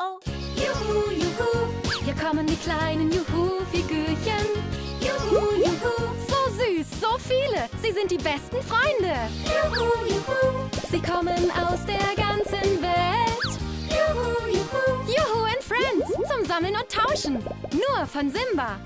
oh. Juhu, juhu. Hier kommen die kleinen Juhu-Figürchen. Juhu, juhu. So süß, so viele. Sie sind die besten Freunde. Juhu, juhu. Sie kommen aus der ganzen Welt. Juhu, juhu. Juhu and Friends zum Sammeln und Tauschen. Nur von Simba.